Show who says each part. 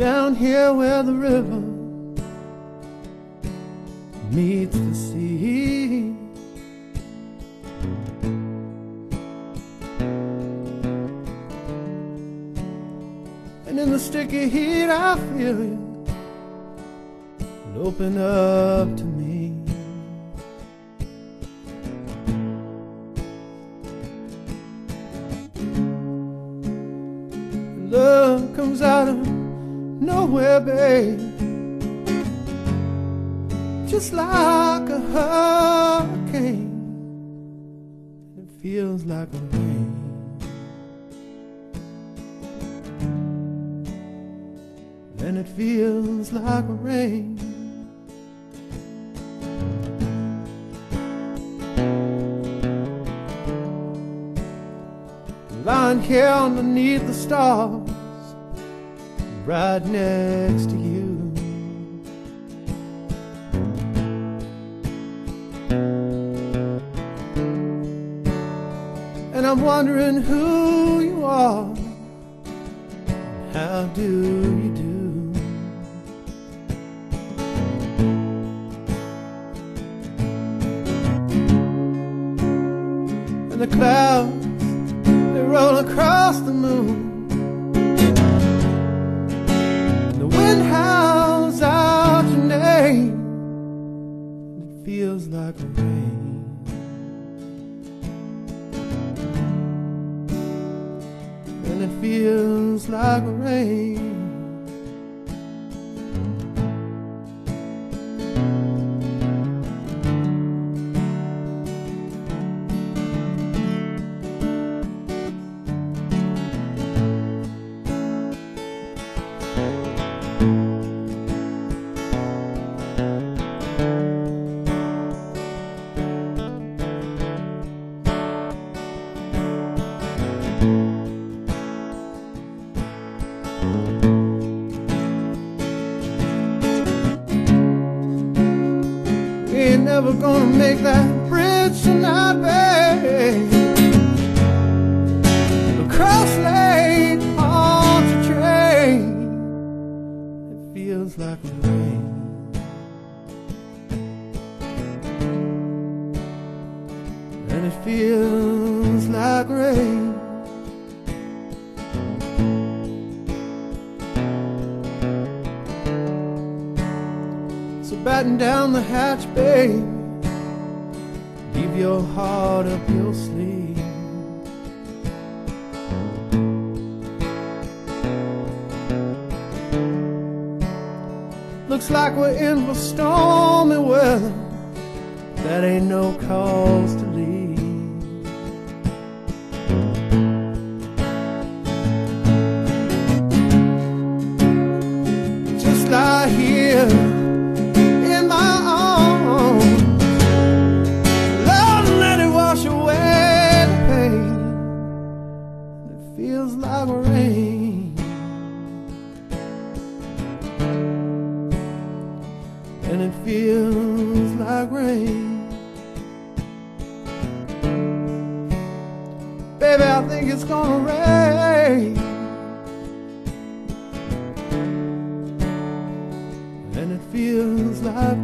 Speaker 1: down here where the river meets the sea. And in the sticky heat, I feel you open up to me. Love comes out of nowhere, babe. Just like a hurricane. It feels like a rain. And it feels like a rain. Lying here underneath the stars, right next to you. And I'm wondering who you are, how do you do? And the clouds, they roll across the moon. Rain. And it feels like rain. Ain't never gonna make that bridge tonight, babe. Across late on the train, it feels like rain. And it feels like rain. So batten down the hatch, babe. Leave your heart up your sleeve. Looks like we're in for stormy weather. That ain't no cause to leave. Rain. And it feels like rain. Baby, I think it's gonna rain. And it feels like.